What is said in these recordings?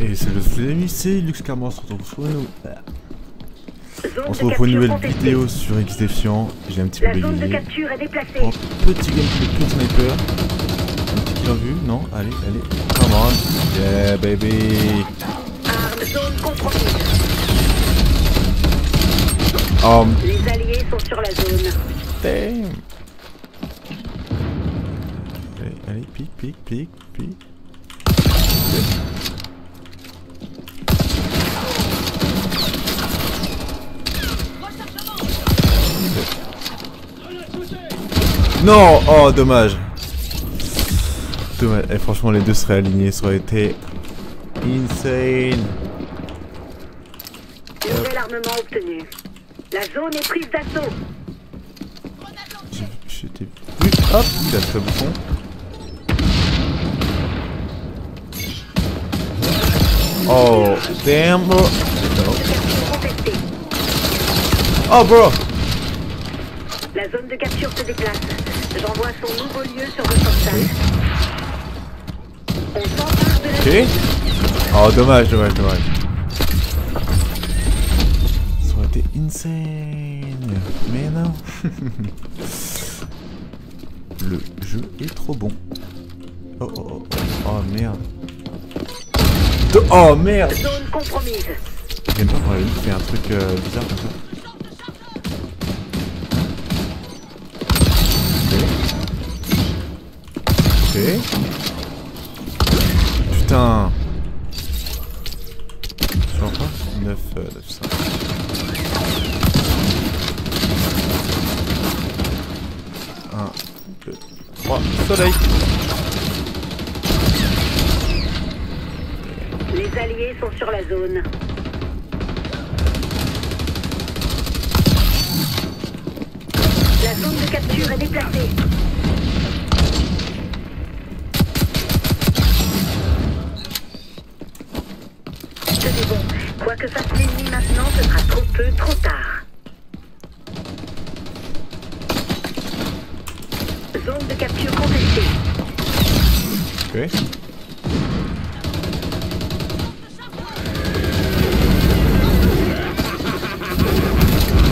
Et c'est le Flémy, c'est Lux Carmor, on se retrouve on se retrouve pour une nouvelle vidéo sur X Défiant. J'ai un petit peu bégayé. Pour un petit gameplay de sniper. Un petit kill en vue Non Allez, allez. Come on. Yeah, baby. Oh. Les alliés sont sur la zone. Allez, allez, pique, pique, pique, pique. Non Oh, dommage. Dommage. Et eh, franchement, les deux seraient alignés, ça aurait été insane. Nouvel armement obtenu. La zone est prise d'assaut. J'étais plus. Hop, très bon. Oh, damn, bro. Oh, bro. La zone de capture se déplace. J'envoie son nouveau lieu sur votre portail. On s'empare de la Ok. Oh, dommage, dommage, dommage. Ça aurait été insane. Mais non. Le jeu est trop bon. Oh, oh, oh. Oh, merde. Oh, merde Zone compromise. J'aime pas quand il fait un truc euh, bizarre comme ça. Putain. Je vois pas 9, euh, 9, 5. soleil. Les alliés sont sur la zone. La zone de capture est déplacée. Tenez bon, quoi que fasse l'ennemi maintenant, ce sera trop peu, trop tard. Zone de capture contestée. Ok.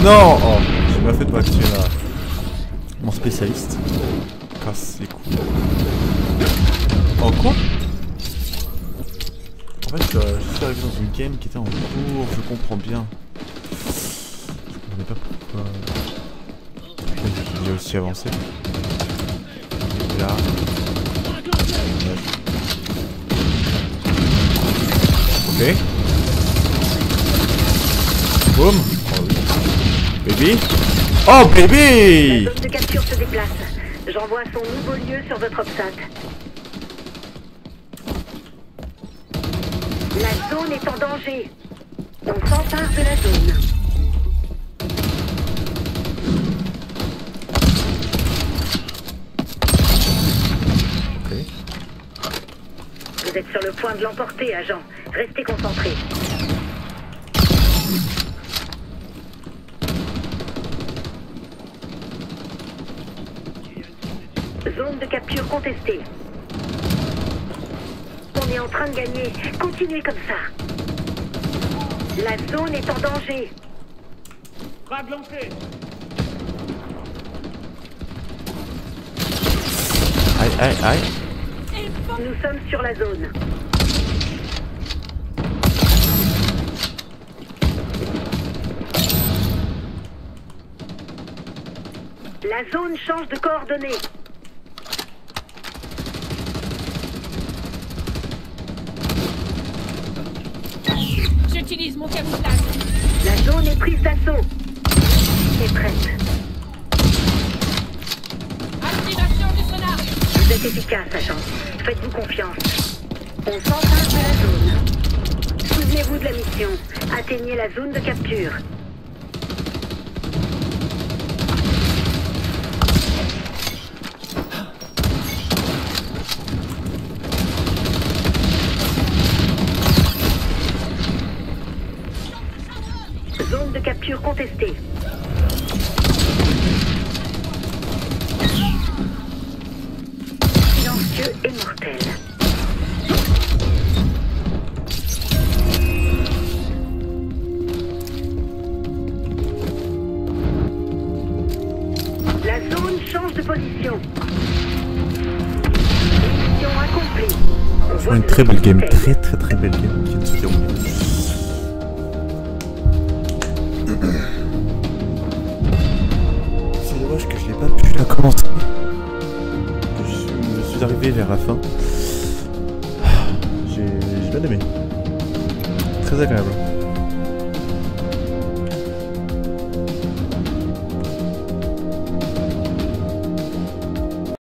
Non Oh, j'ai bien fait de pas tuer là. Mon spécialiste. Casse les couilles. Oh quoi en fait, euh, je suis arrivé dans une game qui était en cours, je comprends bien. Je comprenais pas pourquoi. J'ai aussi avancé. Ok. Boum. Oh. Baby. Oh baby La zone de capture se déplace. J'envoie son nouveau lieu sur votre obstacle. La zone est en danger. On s'empare de la zone. Point de l'emporter, agent. Restez concentrés. Zone de capture contestée est en train de gagner. Continuez comme ça. La zone est en danger. Frag lancé. Aïe, aïe, aïe. Nous sommes sur la zone. La zone change de coordonnées. J'utilise mon camouflage. La zone est prise d'assaut. C'est prête. Activation du sonar. Vous êtes efficace, agent. Faites-vous confiance. On s'empare de la zone. Souvenez-vous de la mission. Atteignez la zone de capture. capture contestée. Silencieux et mortel. La zone change de position. Mission accomplie. Une très belle game, très très très belle game. C'est dommage que je n'ai pas pu la commencer. Je suis, arrivé vers la fin. J'ai j'ai bien aimé. Très agréable.